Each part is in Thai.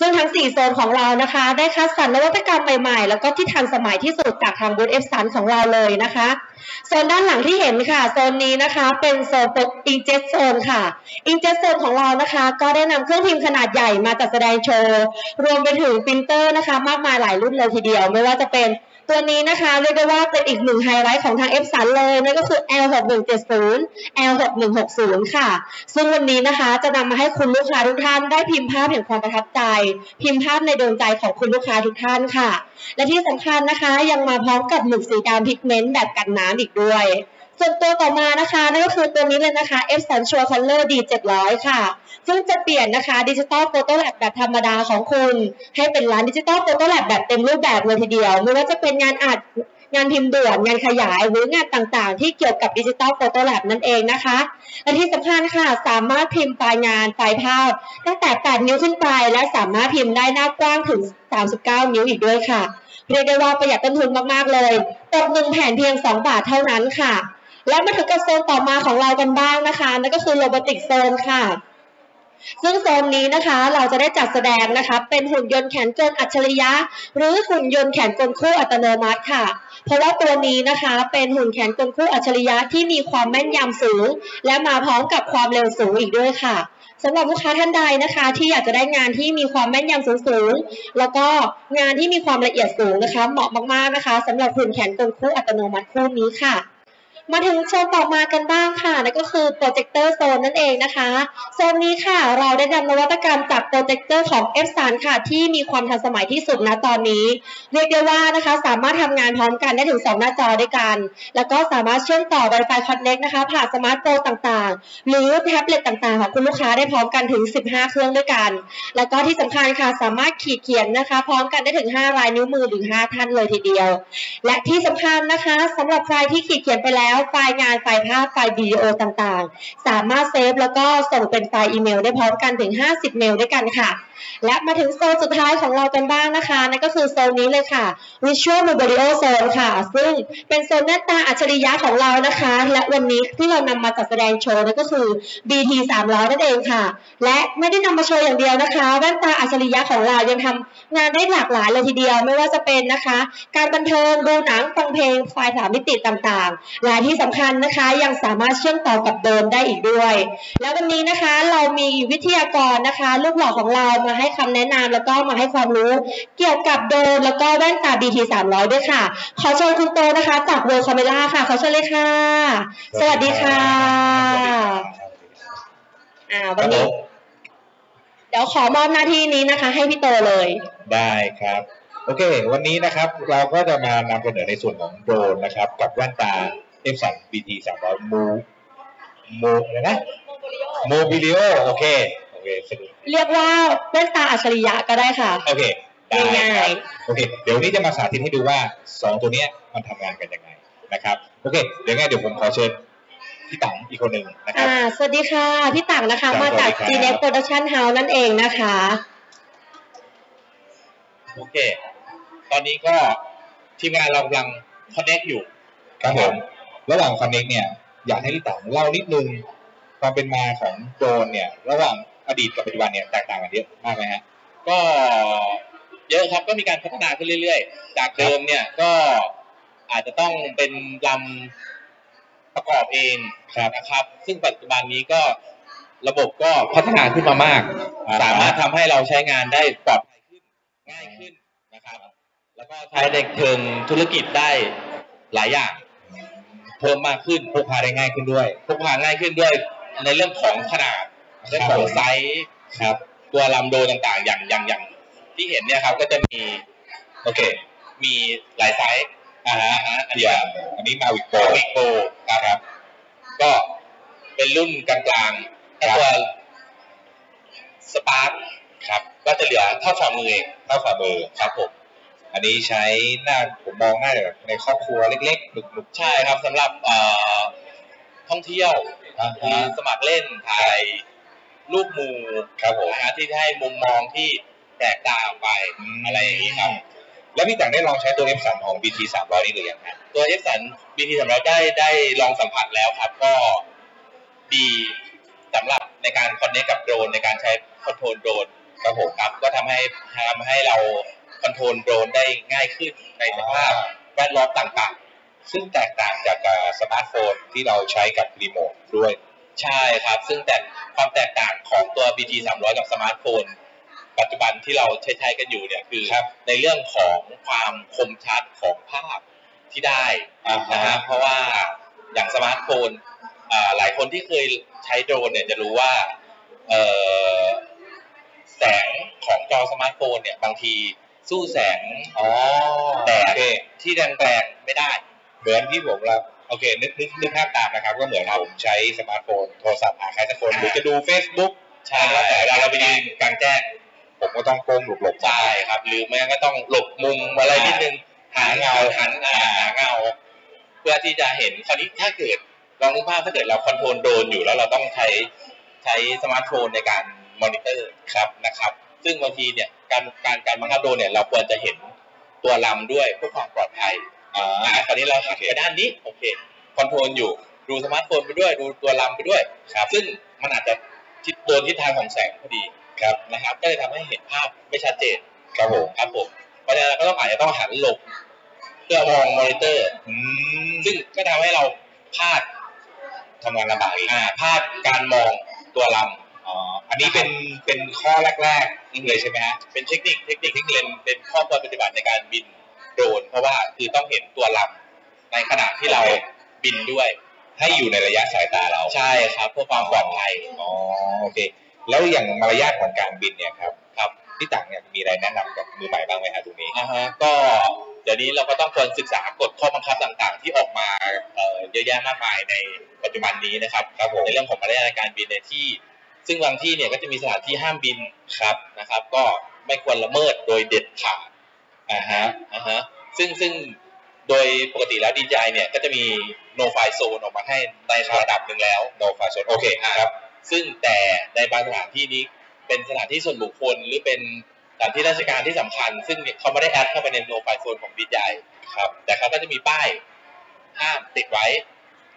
ซึ่งทั้ง 4 โซนของเรานะคะ ได้คัดสรรนวัตกรรมใหม่ๆ แล้วก็ที่ทันสมัยที่สุดจากทางบูธ Epson ของเราเลยนะคะโซนด้านหลังที่เห็นค่ะโซนนี้นะคะ เป็นโซน Inkjet Zone ค่ะ Inkjet Zone ของเรานะคะ ก็ได้นำเครื่องพิมพ์ขนาดใหญ่มาจัดแสดงโชว์ รวมไปถึงปรินเตอร์นะคะ มากมายหลายรุ่นเลยทีเดียว ไม่ว่าจะเป็น ตัวนี้นะคะเรียกได้ว่าเป็นอีกหนึ่งไฮไลท์ของทาง Epson เลยนั่นก็คือ L6170 L6160 ค่ะ ซึ่งวันนี้นะคะจะนำมาให้คุณลูกค้าทุกท่านได้พิมพ์ภาพแห่งความประทับใจ พิมพ์ภาพในดวงใจของคุณลูกค้าทุกท่านค่ะ และที่สำคัญนะคะยังมาพร้อมกับหมึกสีดำ pigment แบบกันน้ำอีกด้วย ส่วนตัวต่อมานะคะนั่นก็คือตัวนี้เลยนะคะ Epson SureColor D 700ค่ะ ซึ่งจะเปลี่ยนนะคะ digital photo lab แบบธรรมดาของคุณ ให้เป็นร้าน digital photo lab แบบเต็มรูปแบบเลยทีเดียว ไม่ว่าจะเป็นงานอัดงานพิมพ์ด่วนงานขยายหรืองานต่างๆ ที่เกี่ยวกับ digital photo lab นั่นเองนะคะ และที่สำคัญค่ะ สามารถพิมพ์ไฟล์งานไฟล์ภาพ ตั้งแต่ 8 นิ้วขึ้นไป และสามารถพิมพ์ได้หน้ากว้างถึง 39 นิ้วอีกด้วยค่ะ เรียกได้ว่าประหยัดต้นทุนมากๆเลยตกหนึ่งแผ่นเพียง 2 บาทเท่านั้นค่ะ และมาถึงกับโซนต่อมาของเรากันบ้างนะคะนั่นก็คือโรบอติกโซนค่ะ ซึ่งโซนนี้นะคะเราจะได้จัดแสดงนะคะ เป็นหุ่นยนต์แขนกลอัจฉริยะ หรือหุ่นยนต์แขนกลคู่อัตโนมัติค่ะ เพราะว่าตัวนี้นะคะเป็นหุ่นแขนกลคู่อัจฉริยะที่มีความแม่นยำสูง และมาพร้อมกับความเร็วสูงอีกด้วยค่ะสำหรับลูกค้าท่านใดนะคะ ที่อยากจะได้งานที่มีความแม่นยำสูงๆแล้วก็งานที่มีความละเอียดสูงนะคะ เหมาะมากๆนะคะสำหรับหุ่นแขนกลคู่อัตโนมัติคู่นี้ค่ะ มาถึงโซนต่อมากันบ้างค่ะนั่นก็คือ Projector Zone นั่นเองนะคะโซนนี้ค่ะเราได้นำนวัตกรรมจากโปรเจคเตอร์ของ Epson ค่ะ ที่มีความทันสมัยที่สุดนะตอนนี้ เรียกได้ว่านะคะสามารถทำงานพร้อมกันได้ถึง 2 หน้าจอด้วยกัน แล้วก็สามารถเชื่อมต่อ Wi-Fi Connect นะคะ ผ่านสมาร์ทโฟนต่างๆ หรือแท็บเล็ตต่างๆ ของคุณลูกค้าได้พร้อมกันถึง 15 เครื่องด้วยกัน แล้วก็ที่สำคัญค่ะสามารถขีดเขียนนะคะ พร้อมกันได้ถึง5ลายนิ้วมือหรือ 5 ท่านเลยทีเดียว และที่สำคัญนะคะสำหรับใครที่ขีดเขียนไปแล้วไฟล์งานไฟล์ภาพไฟล์วิดีโอต่างๆ สามารถเซฟแล้วก็ส่งเป็นไฟล์อีเมลได้พร้อมกันถึง 50 เมลด้วยกันค่ะ และมาถึงโซนสุดท้ายของเรากันบ้างนะคะ นั่นก็คือโซนนี้เลยค่ะ Visual Mobilio Zone ค่ะ ซึ่งเป็นโซนหน้าตาอัจฉริยะของเรานะคะ และวันนี้ที่เรานำมาจัดแสดงโชว์นั่นก็คือ BT 300นั่นเองค่ะ และไม่ได้นำมาโชว์อย่างเดียวนะคะแว่นตาอัจฉริยะของเรายังทำงานได้หลากหลายเลยทีเดียว ไม่ว่าจะเป็นนะคะ การบันเทิงดูหนังฟังเพลงไฟล์สามมิติต่างๆ และที่สำคัญนะคะยังสามารถเชื่อมต่อกับโดรนได้อีกด้วย แล้ววันนี้นะคะเรามีวิทยากรนะคะ ลูกหล่อของเรามาให้คำแนะนำแล้วก็มาให้ความรู้ เกี่ยวกับโดรนแล้วก็แว่นตา BT 300 ด้วยค่ะ ขอเชิญคุณโตนะคะ จาก World Camera ค่ะ ขอเชิญเลยค่ะ สวัสดีค่ะอ่าวันนี้ เดี๋ยวขอมอบหน้าที่นี้นะคะ ให้พี่โตเลย ได้ครับโอเค วันนี้นะครับเราก็จะมานำเสนอในส่วนของโดรนนะครับ กับแว่นตา f 3 BT 300 Mo Mo อะไรนะ Mobilio โอเคโอเค สนุกเรียกว่าแว่นตาอัจฉริยะก็ได้ค่ะ โอเคได้ง่าครัยบโอเค เดี๋ยววนนี้จะมาสาธิตให้ดูว่าสองตัวเนี้ยมันทำงานกันยังไงนะครับ โอเค เดี๋ยวไงเดี๋ยวผมขอเชิญพี่ตังอีกคนหนึ่งนะครับอ่าสวัสดีค่ะ พี่ตังนะคะครับมาจากสวัส g ดี n ครั e บ x Production House นั่นเองนะคะ โอเค ตอนนี้ก็ทีมงานเรากำลังคอนเน c t อยู่ ครับผม ระหว่างคอนเน็กเนี่ย อยากให้พี่ตังเล่านิดนึงความเป็นมาของโดรนเนี่ย ระหว่าง อดีตกับปัจจุบันเนี่ยแตกต่างกันเยอะมากไหมฮะก็เยอะครับก็มีการพัฒนาขึ้นเรื่อยๆ จากเดิมเนี่ยก็อาจจะต้องเป็นลำประกอบเองนะครับ ซึ่งปัจจุบันนี้ก็ระบบก็พัฒนาขึ้นมามากอ่าสามารถทำให้เราใช้งานได้ปลอดภัยขึ้นง่ายขึ้นนะครับ แล้วก็ใช้ในเชิงธุรกิจได้หลายอย่าง เพิ่มมากขึ้นพกพาได้ง่ายขึ้นด้วยพกพาง่ายขึ้นด้วยในเรื่องของขนาด เรื่องของไซส์ครับ ตัวลำโดรนต่างๆ อย่างอย่างอย่างที่เห็นเนี่ยครับก็จะมี โอเค มีหลายไซส์อ่าฮะนะฮะอันนี้เดี๋ยวอันนี้ Mavic Pro Mavic Pro ครับ ก็เป็นรุ่นกลางๆถ้าครับตัวสปาร์คครับ ก็จะเหลือเท่าฝ่ามือเองเท่าฝ่ามือครับผมอันนี้ใช้หน้าผมมองหน้าแบบในครอบครัวเล็กๆหนุกใช่ครับสำหรับเอ่อท่องเที่ยวๆอ่าหรือฮะสมัครเล่นถ่าย รูปหมู่ครับผม นะฮะที่ให้มุมมองที่แตกต่างออกไปอะไรอย่างนี้ครับ แล้วพี่แต่งได้ลองใช้ตัว F3 ของ BT 300นี่หรือยังฮะ ตัว Epson BT สำหรับได้ได้ลองสัมผัสแล้วครับ ก็ดีสำหรับในการ connect กับโดรนในการใช้ control โดรนครับผมครับ ก็ทำให้ทำให้เรา control โดรนได้ง่ายขึ้นในสภาพแวดล้อมต่างซึ่งแตกต่างจากอ่าสมาร์ทโฟนที่เราใช้กับรีโมทด้วยๆ ใช่ครับ ซึ่งแต่ความแตกต่างของตัว BT 300 กับสมาร์ทโฟนปัจจุบันที่เราใช้ใช้กันอยู่เนี่ยคือครับในเรื่องของความคมชัดของภาพที่ได้อ่านะฮะฮะเพราะว่าอย่างสมาร์ทโฟนอ่าหลายคนที่เคยใช้โดรนเนี่ยจะรู้ว่าเอ่อแสงของจอสมาร์ทโฟนเนี่ยบางทีสู้แสงอ๋อแดดโอเคที่แรงๆไม่ได้ เหมือนที่ผมรับ โอเคนึกนึกนึกภาพตามนะครับ ก็เหมือนผมใช้สมาร์ทโฟนโทรศัพท์หาใครสักคนอ่าหรือจะดู Facebook ใช่เวลาเราไปยืนกลางแจ้งผมก็ต้องก้มหลบหลบๆใช่ครับ หรือไม่งั้นก็ต้องหลบมุมอะไรนิดนึงหาเงาหันอ่าหาเงา เพื่อที่จะเห็นคราวนี้ถ้าเกิดลองนึกภาพถ้าเกิดเรา control โดรนอยู่แล้วเราต้องใช้ใช้สมาร์ทโฟนในการมอนิเตอร์ครับนะครับ ซึ่งบางทีเนี่ยการการการบังคับโดรนเนี่ยเราควรจะเห็นตัวลำด้วยเพื่อความปลอดภัย อ่าอ่าคราวนี้เราหันไปด้านนี้โอเค control อยู่ดูสมาร์ทโฟนไปด้วยดูตัวลำไปด้วยครับซึ่งมันอาจจะทิศโดนทิศทางของแสงพอดีครับนะครับ ก็เลยทำให้เห็นภาพไม่ชัดเจนครับผมครับผมเพราะฉะนั้นเราก็ต้องอาจจะต้องหันหลบเพื่อมองมอนิเตอร์ อืมซึ่งก็ทำให้เราพลาดทำงานลำบากอีกอ่าพลาดการมองตัวลอ๋ออันนี้เป็นเป็นข้อแรกๆเลยใช่ไหมฮะำเป็นเทคนิคเทคนิคที่เป็นเป็นข้อควรปฏิบัติในการบิน โดรนเพราะว่าคือต้องเห็นตัวลำในขณะที่เราโอเคบินด้วย ให้อยู่ในระยะสายตาเรา ใช่ครับเพื่อความปลอดภัยอ๋อโอเค แล้วอย่างมารยาทของการบินเนี่ยครับครับพี่ตังเนี่ยมีอะไรแนะนำกับมือใหม่บ้างไหมฮะตรงนี้อ่าฮะก็เดี๋ยวนี้เราก็ต้องควรศึกษากฎข้อบังคับต่างๆ ที่ออกมาเอ่อเยอะแยะมากมายในปัจจุบันนี้นะครับครับผมในเรื่องของมารยาทในการบินในที่ ซึ่งบางที่เนี่ยก็จะมีสถานที่ห้ามบินครับนะครับ ก็ไม่ควรละเมิดโดยเด็ดขาด อ่าฮะอ่าฮะซึ่งซึ่งโดยปกติแล้วดีใจเนี่ยก็จะมี no fly zone ออกมาให้ในระดับหนึ่งแล้ว no fly zone โอเคครับ ซึ่งแต่ในบางสถานที่นี้เป็นสถานที่ส่วนบุคคลหรือเป็นสถานที่ราชการที่สำคัญ ซึ่งเขาไม่ได้แอดเข้าไปในโนไฟโซนของดีใจครับ แต่เขาก็จะมีป้ายห้ามติดไว้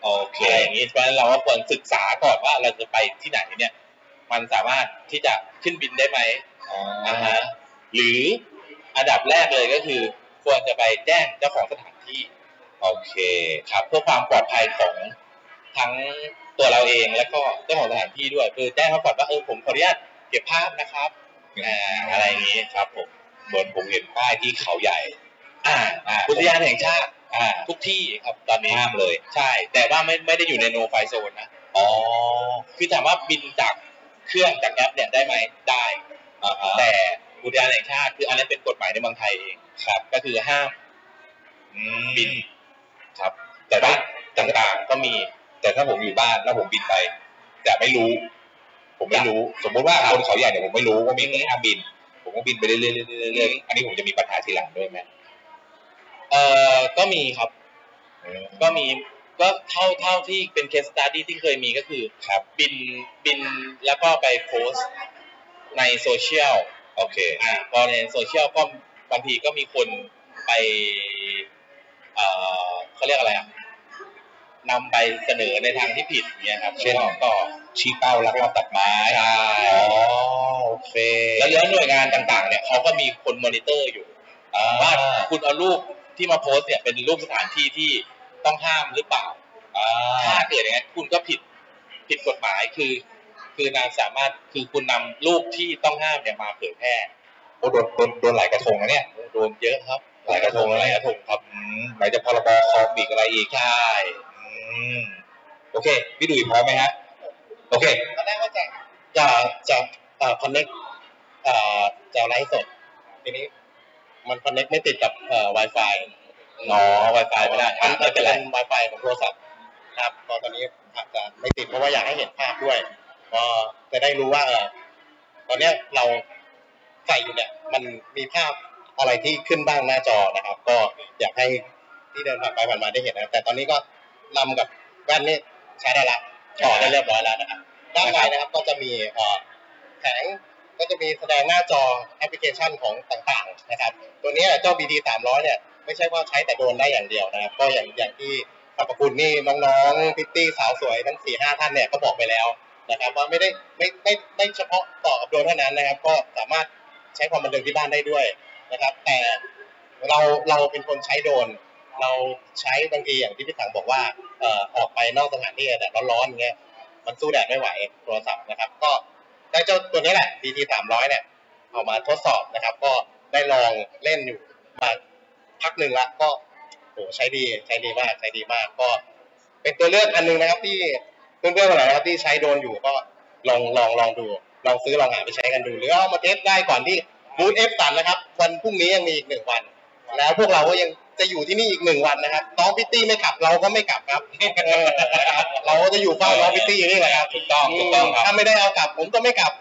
โอเคอะไรอย่างนี้เพราะฉะนั้นเราก็ควรศึกษาก่อนว่าเราจะไปที่ไหนเนี่ย มันสามารถที่จะขึ้นบินได้ไหมอ๋ออ่าฮะหรือ อันดับแรกเลยก็คือ ควรจะไปแจ้งเจ้าของสถานที่โอเคครับเพื่อความปลอดภัยของทั้งตัวเราเองแล้วก็เจ้าของสถานที่ด้วยคือแจ้งเขาก่อนว่าเออผมขออนุญาตเก็บภาพนะครับอ่าอะไรอย่างนี้ครับผมเหมือนผมเห็นป้ายที่เขาใหญ่ อ่าอ่าอุทยานแห่งชาติอ่าทุกที่ครับตอนนี้ห้ามเลย ใช่ แต่ว่าไม่ไม่ได้อยู่ในโนไฟโซนนะอ๋อคือถามว่าบินจากเครื่องจากแอปเนี่ยได้ไหมได้อ่าฮะแต่ อุทยานแห่งชาติคืออันนี้เป็นกฎหมายในเมืองไทยเองครับ ก็คือห้ามอืมบินครับ แต่ว่าต่างๆก็มี แต่ถ้าผมอยู่บ้านแล้วผมบินไป แต่ไม่รู้ ผมไม่รู้ สมมุติว่าบนเขาใหญ่เนี่ยผมไม่รู้ว่ามีห้ามบิน ผมก็บินไปเรื่อยๆเรื่อยๆเรื่อยๆอันนี้ผมจะมีปัญหาทีหลังด้วยไหมเอ่อก็มีครับอืมก็มีก็เท่าเท่าที่เป็น case study ที่เคยมีก็คือครับบินบินแล้วก็ไปโพสต์ในโซเชียล โอเค อ่าพอในโซเชียลก็บางทีก็มีคนไปเอ่อเขาเรียกอะไรอะนำไปเสนอในทางที่ผิดอย่างเงี้ยครับเช่นก็ก็ ชี้เป้าลักลอบตัดไม้ใช่ อ๋อโอเคแล้วแล้วหน่วยงานต่างๆ เนี่ยเขาก็มีคนมอนิเตอร์อยู่ อ่าว่าคุณเอารูปที่มาโพสต์เนี่ยเป็นรูปสถานที่ที่ต้องห้ามหรือเปล่า อ่าถ้าเกิดอย่างนั้นคุณก็ผิดผิดกฎหมายคือ คือนางสามารถคือคุณนำรูปที่ต้องห้ามเนี่ยมาเผยแพร่โอ้โดนโดนโดนหลายกระทงนะเนี่ยโดนเยอะครับ หลายกระทงหแล้วลายกระทงครับอืมไหนจะพรบคอมอีกอะไรอีกใช่อืมโอเคพี่ดุยพร้อมไหมฮะโอเคตอนแรกว่าจะจะจะเอ่อคอนเน็กเอ่อจะไลฟ์สดทีนี้ มันคอนเน็กไม่ติดกับเอ่อ Wi-Fi อ๋อ Wi-Fi ไม่ได้ไม่เป็นไร Wi-Fi ของโทรศัพท์ครับตอนนี้อาจจะไม่ติดเพราะว่าอยากให้เห็นภาพด้วย ก็จะได้รู้ว่าเออตอนเนี้ยเราใส่อยู่เนี่ยมันมีภาพอะไรที่ขึ้นบ้างหน้าจอนะครับ ก็อยากให้ที่เดินผ่านไปผ่านมาได้เห็นนะแต่ตอนนี้ก็นำกับแว่นนี่ใช้ได้ละถอดได้เรียบร้อยแล้วนะครับด้านในนะครับก็จะมีเอ่อแผงก็จะมีแสดงหน้าจอแอปพลิเคชันของต่างๆนะครับ ตัวนี้เจ้า BT 300 เนี่ยไม่ใช่ว่าใช้แต่โดนได้อย่างเดียวนะครับ ก็อย่างอย่างที่สรรพคุณนี่น้องๆพิตตี้สาวสวยทั้ง4 5ท่านเนี่ยก็บอกไปแล้ว นะครับว่าไม่ได้ไม่ไม่ไม่เฉพาะต่อกับโดรนเท่านั้นนะครับ ก็สามารถใช้ความบันเทิงที่บ้านได้ด้วยนะครับ แต่เราเราเป็นคนใช้โดรนเราใช้บางทีอย่างที่พี่ถังบอกว่าเอ่อออกไปนอกสถานที่แดดร้อนๆอย่างเงี้ยมันสู้แดดไม่ไหวโทรศัพท์นะครับ ก็ได้เจ้าตัวนี้แหละ DT 300เนี่ยเอามาทดสอบนะครับ ก็ได้ลองเล่นอยู่มาพักหนึ่งละก็โหใช้ดีใช้ดีมากใช้ดีมากก็ เป็นตัวเลือกอันหนึงนะครับที่ เพื่อนๆคนไหนนะครับที่ใช้โดรนอยู่ก็ลองลองลองดู ลองซื้อลองหาไปใช้กันดู หรือเอามาเทสได้ก่อนที่บูธเอฟสันนะครับ วันพรุ่งนี้ยังมีอีกหนึ่งวัน แล้วพวกเราก็ยังจะอยู่ที่นี่อีกหนึ่งวันนะครับ น้องพิตตี้ไม่กลับเราก็ไม่กลับครับเออนะครับเราก็จะอยู่เฝ้าน้องพิตตี้อยู่นี่แหละครับถูกต้องถูกต้องถ้าไม่ได้เอากลับ ผมก็ไม่กลับ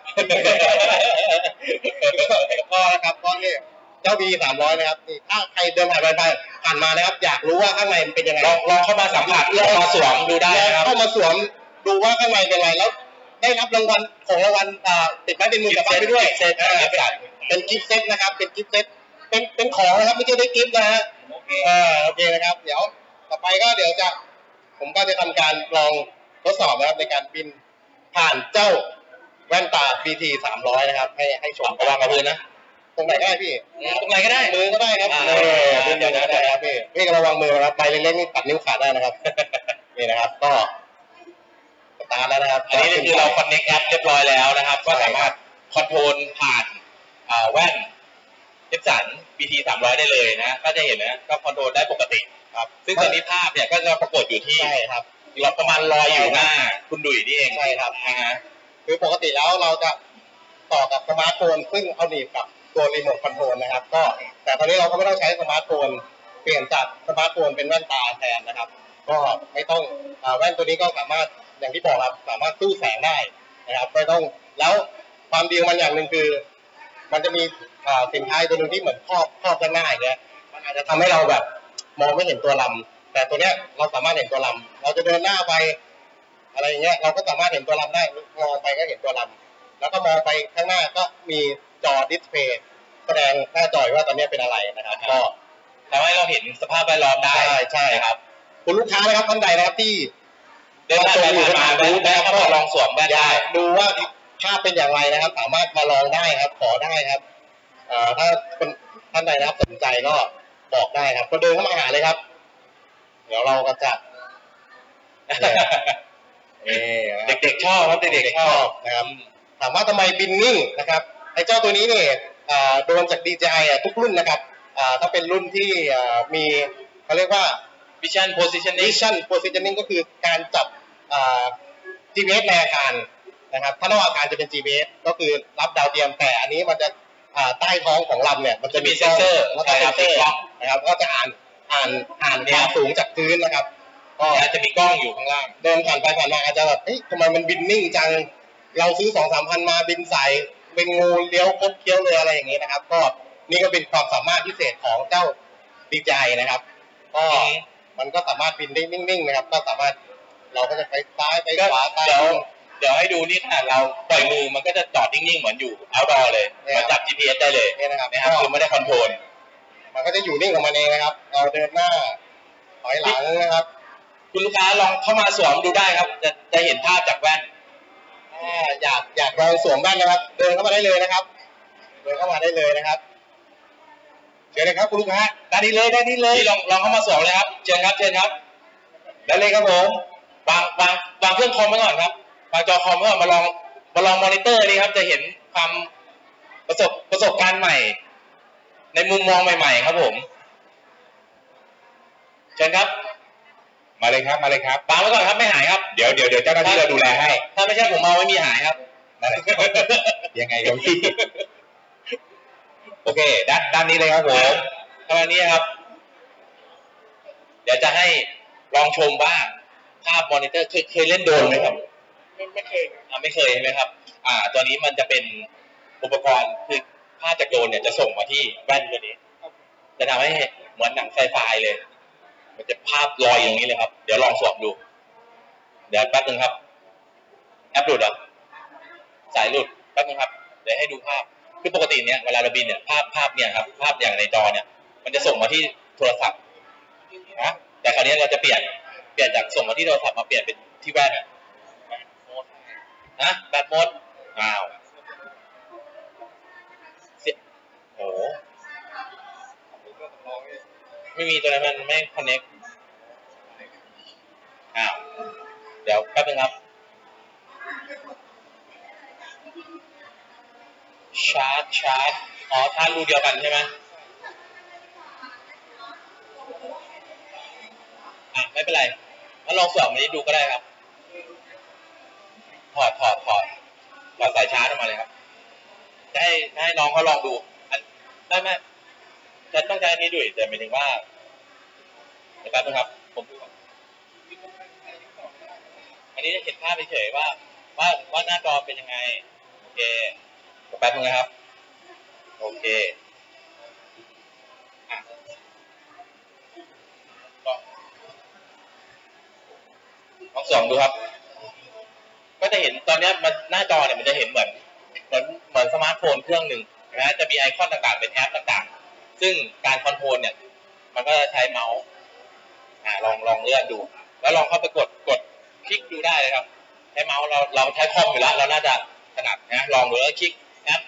ก็นะครับก็นี่เจ้าบีสามร้อยนะครับนี่ถ้าใครเดินผ่านไปผ่านมานะครับ อยากรู้ว่าข้างในมันเป็นยังไงลองลองเข้ามาสัมผัสลองมาสวมดูได้นะครับเข้ามาสวม ดูว่าข้างในเป็นไงแล้วได้รับรางวัลของรางวัลอ่าติดไม้ติดมือกลับบ้านไปด้วย gift set อ่า gift set เป็น gift set นะครับเป็น gift set เป็นเป็นของนะครับไม่ใช่ได้ gift นะฮะอ่าโอเคนะครับ เดี๋ยวต่อไปก็เดี๋ยวจะผมก็จะทำการลองทดสอบนะครับในการบินผ่านเจ้าแว่นตา BT 300 นะครับ ให้ให้ชมระวังกระพื้นนะ ตรงไหนก็ได้พี่ ตรงไหนก็ได้ มือก็ได้ครับอ่า เออมือเดียวก็ได้ครับพี่พี่ก็ระวังมือนะครับใบเล็กๆนี่ตัดนิ้วขาดได้นะครับ นี่นะครับ ก็ส ตาร์ทแล้วนะครับอันนี้คือเรา connect แอปเรียบร้อยแล้วนะครับ ก็สามารถ control ผ่านอ่าแว่น Epson BT 300 ได้เลยนะ ก็จะเห็นนะ ก็ control ได้ปกติ ครับ ซึ่งตอนนี้ภาพเนี่ยก็จะปรากฏอยู่ที่ใช่ครับเราประมาณลอยอยู่หน้า คุณดุยนี่เองใช่ครับนะฮะคือปกติแล้วเราจะต่อกับสมาร์ทโฟนซึ่งเอาหนีบกับตัวรีโมทคอนโทรลนะครับ ก็แต่ตอนนี้เราก็ไม่ต้องใช้สมาร์ทโฟนเปลี่ยนจากสมาร์ทโฟนเป็นแว่นตาแทนนะครับ ก็ไม่ต้องอ่าแว่นตัวนี้ก็สามารถ อย่างที่บอกครับสามารถสู้แสงได้นะครับไม่ต้องแล้วความดีของมันอย่างหนึ่งคือ มันจะมีอ่าสินค้าตัวหนึ่งที่เหมือนครอบครอบด้านหน้าอย่างเงี้ยมันอาจจะทำให้เราแบบมองไม่เห็นตัวลำแต่ตัวเนี้ยเราสามารถเห็นตัวลำเราจะเดินหน้าไป อะไรอย่างเงี้ยเราก็สามารถเห็นตัวลำได้มองไปก็เห็นตัวลำแล้วก็มองไปข้างหน้าก็มีจอดิสเพย์แสดงหน้าจอว่าตอนนี้เป็นอะไรนะครับก็ทำให้เราเห็นสภาพแวดล้อมได้ใช่ใช่ครับ คุณลูกค้านะครับท่านใดนะครับที่ เดินผ่านไปผ่านมาได้ก็ลองสวมแว่นอยาได้กดูว่าภาพเป็นอย่างไรนะครับ สามารถมาลองได้ครับ ขอได้ครับเอ่อถ้าคนท่านใดนะครับสนใจก็บอกได้ครับ ก็เดินเข้ามาหาเลยครับ เดี๋ยวเราก็จะเนี่ยนี่นะครับเด็กๆชอบครับเด็กๆชอบนะครับถามว่าทำไมบินนิ่งนะครับไอ้เจ้าตัวนี้เนี่ยอ่าโดนจาก DJI อะทุกรุ่นนะครับอ่าถ้าเป็นรุ่นที่อ่ามีเขาเรียกว่า vision positioning Vision Positioning ก็คือการจับ อ่า GPS ในอาคารนะครับถ้านอกอาคารจะเป็น GPS ก็คือรับดาวเทียมแต่อันนี้มันจะอ่าใต้ท้องของลำเนี่ยมันจะมีจะมีเซ็นเซอร์แล้วก็ใช่เซ็ครับนเซอร์นะครับก็จะอ่านอ่านอ่านความสูงจากพื้นนะครับก็อาจจะมีกล้องอยู่ข้างล่างเดินผ่านไปผ่านมาอาจจะแบบเฮ้ยทำไมมันบินนิ่งจังเราซื้อสองสามพันมาบินใส่เป็นงูเลี้ยวคบเคี้ยวเลยอะไรอย่างนี้นะครับ ก็นี่ก็เป็นความสามารถพิเศษของเจ้าดีใจนะครับ ก็อืมมันก็สามารถบินได้นิ่งๆนะครับ ก็สามารถ เราก็จะไปซ้ายไปก็ขวาตาม เดี๋ยวเดี๋ยวให้ดูนี่ขนาดเราปล่อยมือมันก็จะจอดนิ่งๆ เหมือนอยู่ outdoor เลยเนี่ยมันจับ GPS ได้เลยเนี่ยนะครับ นะครับก็คือไม่ได้คอนโทรล มันก็จะอยู่นิ่งของมันเองนะครับ เราเดินหน้าถอยหลังนะครับคุณลูกค้าลองเข้ามาสวมดูได้ครับ จะจะเห็นภาพจากแว่นถ้าอยากอยากลองสวมแว่นนะครับ เดินเข้ามาได้เลยนะครับ เดินเข้ามาได้เลยนะครับเชิญเลยครับคุณลูกค้าด้านนี้เลยด้านนี้เลยที่ลองลองเข้ามาสวมเลยครับ เชิญครับ เชิญครับได้เลยครับผม วางวางวางเครื่องคอมไว้ก่อนครับวางจอคอมไว้ก่อนมาลองมาลองมอนิเตอร์นี่ครับจะเห็นความประสบประสบการณ์ใหม่ ในมุมมองใหม่ ๆ ครับผมเชิญครับ มาเลยครับมาเลยครับวางไว้ก่อนครับไม่หายครับเดี๋ยวเดี๋ยวเดี๋ยวเจ้าหน้าที่เราดูแลให้ถ้าไม่ใช่ผมเอาไม่มีหายครับนั่นแหละยังไงครับพี่โอเคด้านด้านนี้เลยครับผมประมาณนี้ครับ เดี๋ยวจะให้ลองชมว่า ภาพมอนิเตอร์เคยเคยเล่นโดรนไหมครับไม่เคยอ่าไม่เคยใช่ไหมครับ อ่า ตัวนี้มันจะเป็นอุปกรณ์คือภาพจากโดรนเนี่ยจะส่งมาที่แว่นตัวนี้จะทำให้เหมือนหนังไซไฟเลย มันจะภาพลอยอย่างนี้เลยครับ เดี๋ยวลองสวมดู เดี๋ยวแป๊บนึงครับ แอปหลุดเหรอสายหลุดแป๊บนึงครับ เดี๋ยวให้ดูภาพ คือปกติเนี่ยเวลาเราบินเนี่ยภาพภาพเนี่ยครับ ภาพอย่างในจอเนี่ย มันจะส่งมาที่โทรศัพท์นะ แต่คราวนี้เราจะเปลี่ยนเป ลี่ยนจากส่งมาที่โทรศัพท์มาเปลี่ยนเป็นที่แว่นอะนะแบตหมดอ้าวเสียโหไม่มีตัวนั้นมันไม่คอนเน็กอ้าวเดี๋ยวแป๊บนึงครับชาร์จชาร์จอ๋อชาร์จรูเดียวกันใช่ไหมอะไม่เป็นไร งั้นลองสอบมันนี้ดูก็ได้ครับ ถอดถอดถอดถอดสายชาร์จออกมาเลยครับให้ให้น้องเขาลองดูอันได้ไหมจะต้องใช้อันนี้ด้วยแต่หมายถึงว่าเดี๋ยวแป๊บนึงครับ ผมดูก่อนอันนี้จะเห็นภาพเฉยๆว่า ว่าว่าหน้าจอเป็นยังไง โอเคเดี๋ยวแป๊บนึงนะครับ โอเคก็ ลองส่องดูครับ ก็จะเห็นตอนนี้มันหน้าจอเนี่ยมันจะเห็นเหมือนเหมือนเหมือนสมาร์ทโฟนเครื่องหนึ่งนะจะมีไอคอนต่างๆเป็นแอปต่างๆ ซึ่งการ control เนี่ย มันก็จะใช้เมาส์อ่าลองลองเลื่อนดู แล้วลองเข้าไปกดกดคลิกดูได้เลยครับใช้เมาส์เราเราใช้คอมอยู่แล้วเราน่าจะถนัดนะลองดูแล้วคลิกแอป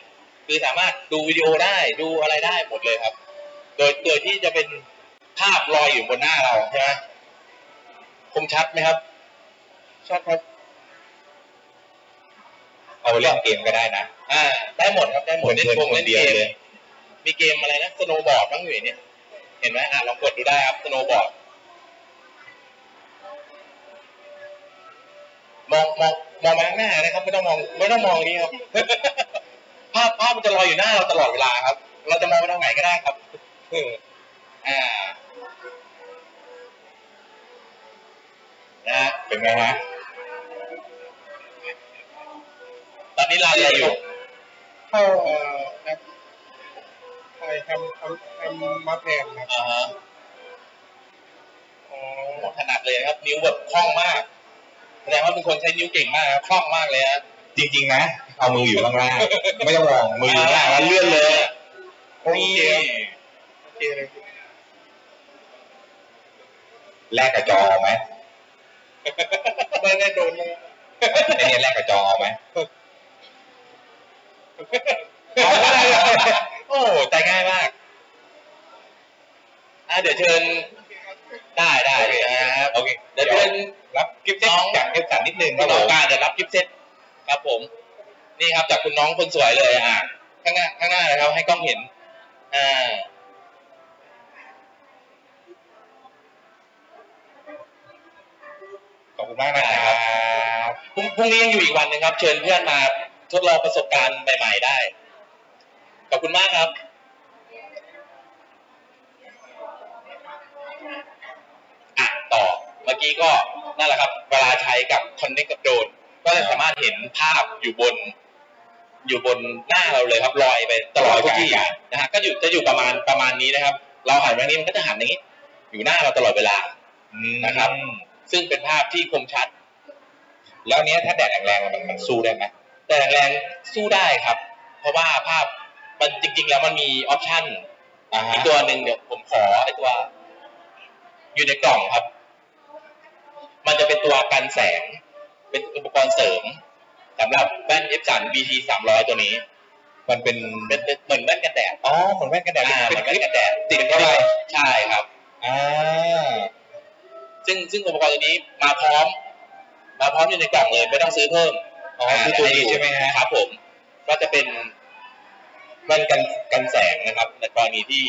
คือสามารถดูวิดีโอได้ดูอะไรได้หมดเลยครับ โดยโดยที่จะเป็นภาพลอยอยู่บนหน้าเราใช่ไหมคมชัดไหมครับ ชัดครับเอาไปเล่นเกมก็ได้นะอ่า ได้หมดครับได้หมดเหมือนเล่นเพื่วอนงคนเล่นเดีเกยวมเลยมีเกมอะไรนะสโนว์บอร์ดบ้างอยู่เนี่ย เห็นไหมอ่าลองกดดูได้ครับสโนว์บอร์ดมองมองมองมาข้างหน้านะครับไม่ต้องมองไม่ต้องมองนี้ครับภาพภาพมันจะลอยอยู่หน้าเราตลอดเวลาครับ เราจะมองไปทางไหนก็ได้ครับเอออ่านะฮะเป็นไงฮะ อนนี้เราอะไรอยู่เข้าเอ่อแอปไทยทำทำทำมาแพนครับอ่าฮะอ๋อถนัดเลยครับ นิ้วแบบคล่องมากแสดงว่าเป็นคนใช้นิ้วเก่งมากครับคล่องมากเลยฮะ จริง ๆ นะ เอามืออยู่ข้างล่างไม่ต้องมองมืออยู่ข้างล่างแล้วเลื่อนเลยโอเคโอเคเลยแลกกับจอเอาไหมไม่ได้โดนเลยไอเนี่ยแลกกับจอเอาไหม เอาไม่ได้เลย โอ้ใจง่ายมากอะเดี๋ยวเชิญได้ได้เลยนะครับโอเคเดี๋ยวเชิญรับกิฟต์เซ็ตจากเอฟสันนิดนึงคคุรัณบน้ผองมการจะรับกิฟต์เซตครับผม นี่ครับจากคุณน้องคนสวยเลยอะข้างหน้าข้างหน้านะครับ ให้กล้องเห็นอ่าขอบคุณมากนะครับพรุ่งพรุ่งนี้ยังอยู่อีกวันหนึงครับ เชิญเพื่อนมา ทดลองประสบการณ์ใหม่ ๆ ได้ ขอบคุณมากครับ อะต่อ เมื่อกี้ก็นั่นแหละครับ เวลาใช้กับ Connect กับโดรนก็จะสามารถเห็นภาพอยู่บน อยู่บนหน้าเราเลยครับลอยไปตลอดทุกที่นะฮะก็อยู่จะอยู่ประมาณประมาณนี้นะครับ เราหันแบบนี้มันก็จะหันอย่างนี้ อยู่หน้าเราตลอดเวลานะครับ ซึ่งเป็นภาพที่คมชัด แล้วเนี้ยถ้าแดดแรงๆมันมันสู้ได้ไหม แต่แรงๆสู้ได้ครับ เพราะว่าภาพมันจริง ๆ แล้วมันมีออปชั่นอ่าอีฮะกตัวหนึ่งเดี๋ยวผมขอไอ้ตัว อยู่ในกล่องครับ มันจะเป็นตัวกันแสง เป็นอุปกรณ์เสริมสำหรับแว่น F3 BT 300ตัวนี้มันเป็นเป็นเป็นเหมือนแว่นกันแดดอ๋อเหมือนแว่นกันแดดอ่าเป็เป็นนคแว่ลินปกันแดดติดเข้าไปใช่ครับ อ่าซึ่งซึ่งอุปกรณ์ตัวนี้มาพร้อม มาพร้อมอยู่ในกล่องเลยไม่ต้องซื้อเพิ่ม อ๋อคือตัวนี้ใช่ไหมฮะครับ ผม ก็จะเป็นแว่นกันกันแสงนะครับในกรณีที่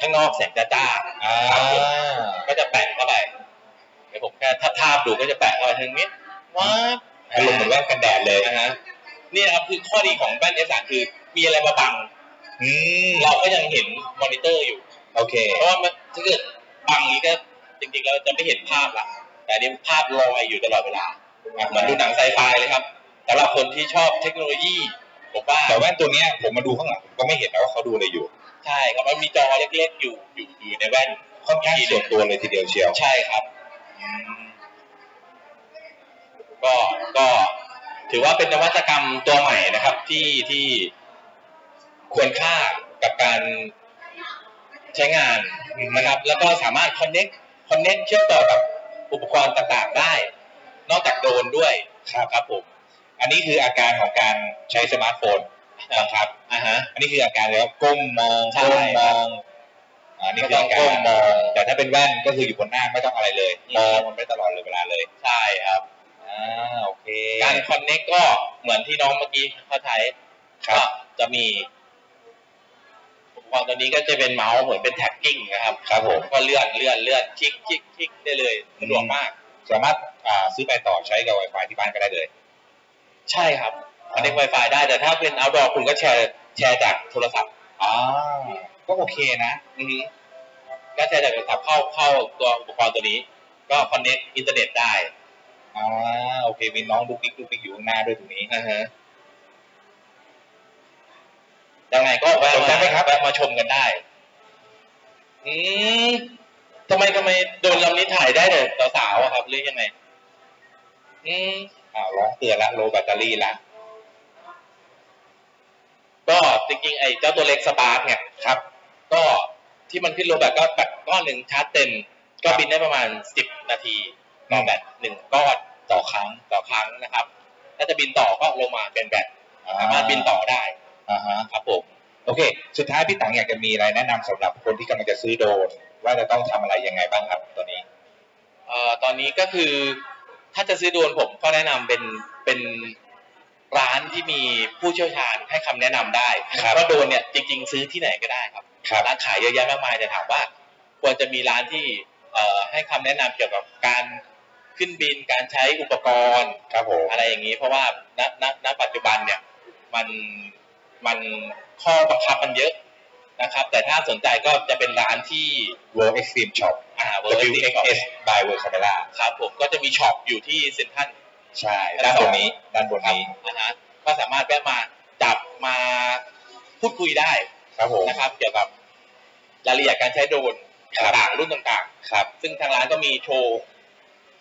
ข้างนอกแสงจ้าๆอ่าครับผมก็จะแปะเข้าไปเดี๋ยวผมแค่ทับทาบดูก็จะแปะเข้าไปทางนี้ว้าบอารมณ์เหมือนแว่นกันแดดเลยนะฮะนี่นะครับคือข้อดีของแว่น S3 คือมีอะไรมาบังอืมเราก็ยังเห็นมอนิเตอร์อยู่ โอเค เพราะว่ามันถ้าเกิดบังนี้ก็จริงๆเราจะไม่เห็นภาพละแต่อันนี่ภาพลอยอยู่ตลอดเวลาอะ เหมือนดูหนังไซไฟเลยครับสำหรับคนที่ชอบเทคโนโลยีผมว่าแต่แว่นตัวเนี้ยผมมาดูข้างหลังผมก็ไม่เห็นนะว่าเขาดูอะไรอยู่ ใช่ครับมันมีจอเล็กๆอยู่อยู่อยู่ในแว่นค่อนข้างส่วนตัวเลยทีเดียวเชียวใช่ครับ ก็ก็ถือว่าเป็นนวัตกรรมตัวใหม่นะครับ ที่ที่ควรค่ากับการใช้งานนะครับ แล้วก็สามารถ connect connect เชื่อมต่อกับอุปกรณ์ต่างๆได้ นอกจากโดรนด้วยครับครับผมอันนี้คืออาการของการใช้สมาร์ทโฟนนะครับอ่าฮะอันนี้คืออาการแล้วก้มมองใช่ก้มมองอันนี้คืออาการก้มมองแต่ถ้าเป็นแว่นก็คืออยู่บนหน้าไม่ต้องอะไรเลยมองมันไปตลอดเลยเวลาเลยใช่ครับอ่าโอเคการ connect ก็เหมือนที่น้องเมื่อกี้เขาใช้ครับก็จะมีอุปกรณ์ตัวนี้ก็จะเป็นเมาส์เหมือนเป็น tracking นะครับ ครับผมก็เลื่อนเลื่อนเลื่อนคลิกคลิกคลิกได้เลยสะดวกมาก สามารถอ่าซื้อไปต่อใช้กับ Wi-Fi ที่บ้านก็ได้เลยใช่ครับคอนเน็ก Wi-Fi ได้แต่ถ้าเป็น outdoor คุณก็แชร์แชร์จากโทรศัพท์อ่าก็โอเคนะอือฮึก็แชร์จากโทรศัพท์เข้าเข้าตัวอุปกรณ์ตัวนี้ ก็ connect อินเทอร์เน็ตได้อ่าโอเคมีน้องดุกดิกดุกดิกอยู่ข้างหน้าด้วยตรงนี้นะฮะยังไงก็แวะสนใจมาไหมครับ แวะมาชมกันได้ อืม ทำไมทำไมโดรนลำนี้ถ่ายได้แต่สาวๆอะครับหรือยังไง อืมอ้าวร้องเตือนละ low battery ละก็จริงๆไอ้เจ้าตัวเล็ก Spark เนี่ยครับ ก็ที่มันขึ้นโลแบตก็แบตก้อนหนึ่งชาร์จเต็ม ก็บินได้ประมาณสิบนาทีต่อแบตหนึ่งก้อนต่อครั้งต่อครั้งนะครับ ถ้าจะบินต่อก็ลงมาเป็นแบตสามารถบินต่อได้อ่าฮะครับผม โอเค สุดท้ายพี่ตังอยากจะมีอะไรแนะนำสำหรับคนที่กำลังจะซื้อโดรนว่าจะต้องทำอะไรยังไงบ้างครับตอนนี้เอ่อตอนนี้ก็คือถ้าจะซื้อโดรนผมก็แนะนำเป็นเป็นร้านที่มีผู้เชี่ยวชาญให้คำแนะนำได้ครับว่าโดรนเนี่ยจริง ๆ ซื้อที่ไหนก็ได้ครับครับร้านขายเยอะแยะมากมายแต่ถามว่า ควรจะมีร้านที่เอ่อให้คำแนะนำเกี่ยวกับการขึ้นบินการใช้อุปกรณ์ครับผมอะไรอย่างนี้ เพราะว่าณณณปัจจุบันเนี่ยมัน มันข้อบังคับมันเยอะนะครับ แต่ถ้าสนใจก็จะเป็นร้านที่ World Extreme Shop อ่า World Extreme Shop WXS by World Camera ครับผมก็จะมีช็อปอยู่ที่เซ็นทรัลใช่ด้านบนนี้ด้านบนครับนี้นะฮะก็สามารถแวะมาจับมาพูดคุยได้ครับผมนะครับ เกี่ยวกับรายละเอียดการใช้โดรนครับต่างๆรุ่นต่างๆ ครับ ซึ่งทางร้านก็มีโชว์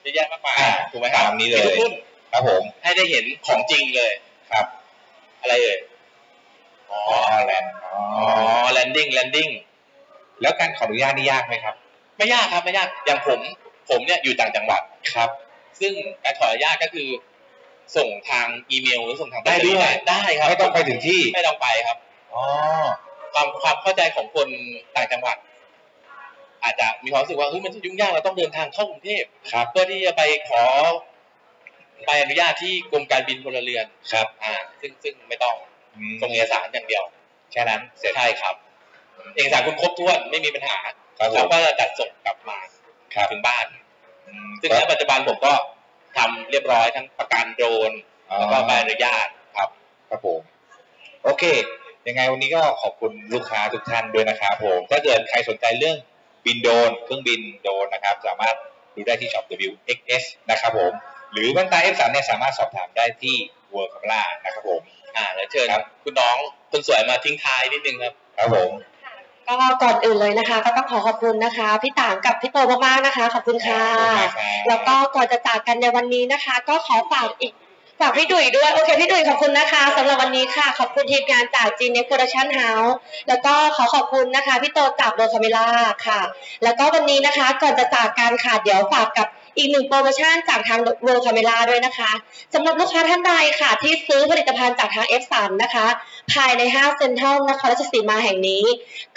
เยอะแยะมากมายอ่าถูกไหมครับตามนี้เลยทุกรุ่นครับผม ให้ได้เห็นของจริงเลย ครับ อะไรเอ่ย อ๋ออ๋อ land อ๋ออ๋อ landing landing แล้วการขออนุญาตนี่ยากไหมครับ ไม่ยากครับไม่ยากอย่างผม ผมเนี่ยอยู่ต่างจังหวัดครับ ซึ่งการขออนุญาตก็คือ ส่งทางอีเมลหรือส่งทางได้ด้วยได้ครับไม่ต้องไปถึงที่ไม่ต้องไปครับอ๋อความความเข้าใจของคนต่างจังหวัด อาจจะมีความรู้สึกว่าเฮ้ยมันจะยุ่งยากเราต้องเดินทางเข้ากรุงเทพครับเพื่อที่จะไปขอใบอนุญาตที่กรมการบินพลเรือนครับ อ่า ซึ่งซึ่งไม่ต้องอืม ส่งเอกสารอย่างเดียว แค่นั้นเสร็จใช่ครับ เอกสารคุณครบถ้วนไม่มีปัญหาครับผมเราก็จะจัดส่งกลับมาครับถึงบ้านอืมซึ่งณปัจจุบันผมก็ทำเรียบร้อยทั้งประกันโดรนแล้วก็ใบอนุญาตครับ ครับผม โอเค ยังไงวันนี้ก็ขอบคุณลูกค้าทุกท่านด้วยนะครับผม ถ้าเกิดใครสนใจเรื่องบินโดรนเครื่องบินโดรนนะครับ สามารถดูได้ที่ช็อป WXS นะครับผม หรือแว่นตา F3 เนี่ยสามารถสอบถามได้ที่ World Camera นะครับผม อ่าแล้วเชิญครับคุณน้องคนสวยมาทิ้งท้ายนิดนึงครับครับผมก็ก่อนอื่นเลยนะคะก็ต้องขอขอบคุณนะคะพี่ต่างกับพี่โตมากๆนะคะ ขอบคุณค่ะขอบคุณมากครับแล้วก็ก่อนจะจากกันในวันนี้นะคะ ก็ขอฝากอีกฝากพี่ดุยด้วยโอเคพี่ดุยขอบคุณนะคะสำหรับวันนี้ค่ะขอบคุณทีมงานจาก g n e x Production House แล้วก็ขอขอบคุณนะคะพี่โตจากโดคาเมล่าค่ะ แล้วก็วันนี้นะคะก่อนจะจากกันค่ะเดี๋ยวฝากกับ อีกหนึ่งโปรโมชั่นจากทางโรคาเมล่าด้วยนะคะสำหรับลูกค้าท่านใดค่ะ ที่ซื้อผลิตภัณฑ์จากทาง F3 นะคะ ภายในห้างเซ็นทรัลนครราชสีมาแห่งนี้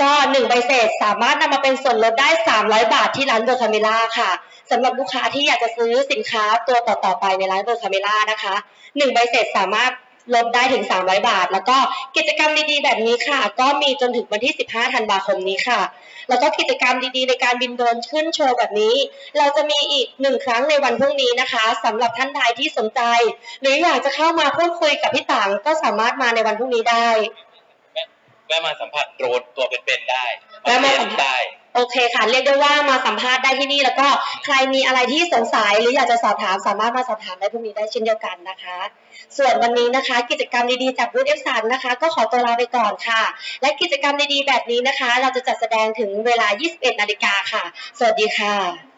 ก็หนึ่งใบเสร็จสามารถนำมาเป็นส่วนลดได้ 300 บาทที่ร้านโรคาเมล่าค่ะสำหรับลูกค้าที่อยากจะซื้อสินค้าตัวต่อๆไปในร้านโรคาเมล่านะคะหนึ่งใบเสร็จสามารถ ลดได้ถึง 300 บาท แล้วก็กิจกรรมดีๆ แบบนี้ค่ะ ก็มีจนถึงวันที่ 15 ธันวาคมนี้ค่ะ แล้วก็กิจกรรมดีๆ ในการบินโดรนขึ้นโชว์แบบนี้ เราจะมีอีกหนึ่งครั้งในวันพรุ่งนี้นะคะสำหรับท่านใดที่สนใจ หรืออยากจะเข้ามาพูดคุยกับพี่ต่างก็สามารถมาในวันพรุ่งนี้ได้แวะมาสัมผัสโดรนตัวเป็นๆได้แวะมาสัมผัสได้ โอเคค่ะ เรียกได้ว่ามาสัมภาษณ์ได้ที่นี่ แล้วก็ใครมีอะไรที่สงสัยหรืออยากจะสอบถามสามารถมาสอบถามได้พรุ่งนี้ได้เช่นเดียวกันนะคะ ส่วนวันนี้นะคะ กิจกรรมดีๆจากบูธเอฟสันนะคะ ก็ขอตัวลาไปก่อนค่ะ และกิจกรรมดีๆแบบนี้นะคะ เราจะจัดแสดงถึงเวลา 21 นาฬิกาค่ะ สวัสดีค่ะ